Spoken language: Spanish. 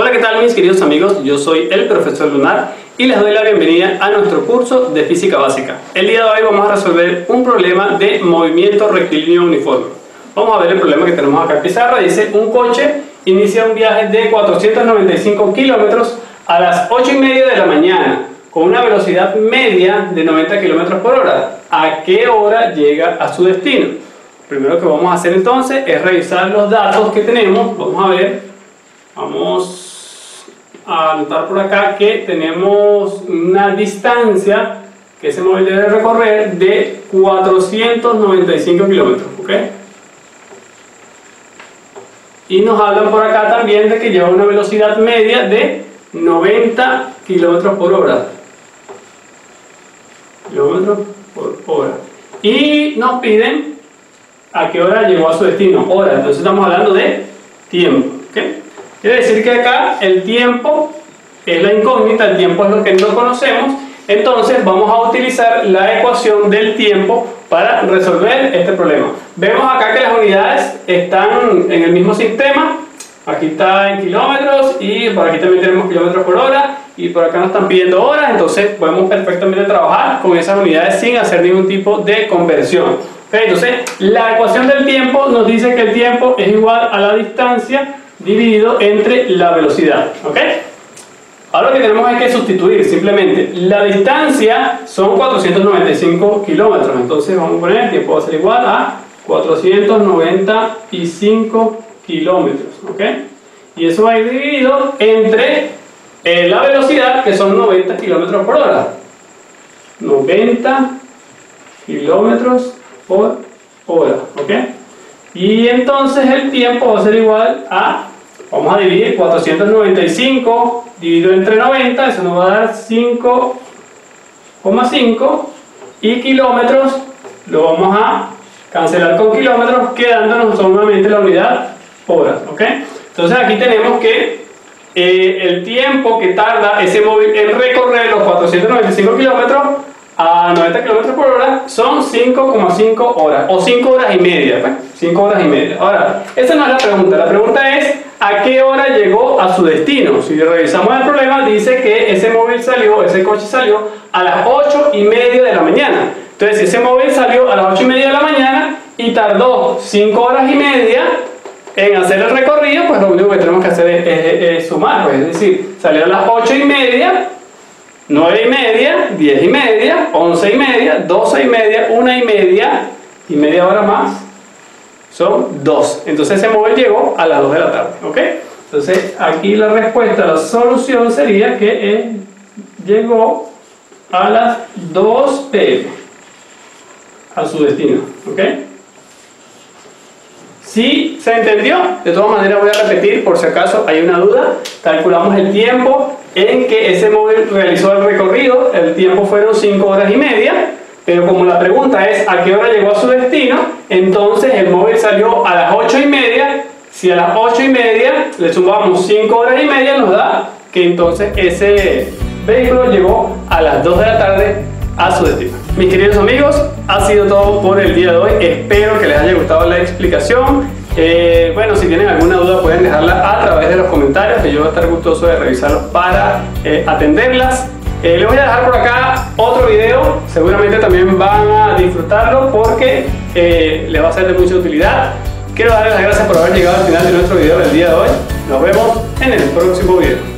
Hola, ¿qué tal mis queridos amigos? Yo soy el profesor Lunar y les doy la bienvenida a nuestro curso de física básica. El día de hoy vamos a resolver un problema de movimiento rectilíneo uniforme. Vamos a ver el problema que tenemos acá en pizarra. Dice, un coche inicia un viaje de 495 kilómetros a las 8 y media de la mañana con una velocidad media de 90 kilómetros por hora. ¿A qué hora llega a su destino? Primero que vamos a hacer entonces es revisar los datos que tenemos. Vamos a ver, vamos a anotar por acá que tenemos una distancia que ese móvil debe recorrer de 495 kilómetros, ¿ok? Y nos hablan por acá también de que lleva una velocidad media de 90 kilómetros por hora. Kilómetros por hora. Y nos piden a qué hora llegó a su destino. Hora, entonces estamos hablando de tiempo. ¿ok? Quiere decir que acá el tiempo es la incógnita, el tiempo es lo que no conocemos, entonces vamos a utilizar la ecuación del tiempo para resolver este problema. Vemos acá que las unidades están en el mismo sistema, aquí está en kilómetros y por aquí también tenemos kilómetros por hora y por acá nos están pidiendo horas, entonces podemos perfectamente trabajar con esas unidades sin hacer ningún tipo de conversión. entonces la ecuación del tiempo nos dice que el tiempo es igual a la distancia dividido entre la velocidad. ¿ok? Ahora lo que tenemos es que sustituir simplemente la distancia son 495 kilómetros, entonces vamos a poner va a ser igual a 495 kilómetros, ¿ok? Y eso va a ir dividido entre eh, la velocidad que son 90 kilómetros por hora. 90 kilómetros por hora, ¿ok? Y entonces el tiempo va a ser igual a Vamos a dividir 495 dividido entre 90, eso nos va a dar 5,5 y kilómetros lo vamos a cancelar con kilómetros quedándonos solamente la unidad horas, ¿ok? Entonces aquí tenemos que eh, el tiempo que tarda ese móvil en recorrer los 495 kilómetros a 90 kilómetros por hora son 5,5 horas o 5 horas y media, 5 pues, horas y media. Ahora, esa no es la pregunta, la pregunta es a qué hora llegó a su destino. Si revisamos el problema, dice que ese móvil salió, ese coche salió a las 8 y media de la mañana. Entonces, si ese móvil salió a las 8 y media de la mañana y tardó 5 horas y media en hacer el recorrido, pues lo único que tenemos que hacer es, sumar, pues, es decir, salió a las 8 y media 9 y media, 10 y media, 11 y media, 12 y media, 1 y media y media hora más son 2. Entonces ese móvil llegó a las 2 de la tarde. ¿Ok? Entonces aquí la respuesta, la solución sería que él llegó a las 2 pm a su destino. ¿Ok? Si se entendió, de todas maneras voy a repetir por si acaso hay una duda. Calculamos el tiempo en que ese móvil realizó el recorrido, el tiempo fueron 5 horas y media, pero como la pregunta es a qué hora llegó a su destino, entonces el móvil salió a las 8 y media, si a las 8 y media le sumamos 5 horas y media nos da que entonces ese vehículo llegó a las 2 de la tarde a su destino. Mis queridos amigos, ha sido todo por el día de hoy, espero que les haya gustado la explicación. Eh, bueno, si tienen alguna duda pueden dejarla a través de los comentarios, que yo voy a estar gustoso de revisarlos para eh, atenderlas. Eh, les voy a dejar por acá otro video, seguramente también van a disfrutarlo porque les va a ser de mucha utilidad. Quiero darles las gracias por haber llegado al final de nuestro video del día de hoy. Nos vemos en el próximo video.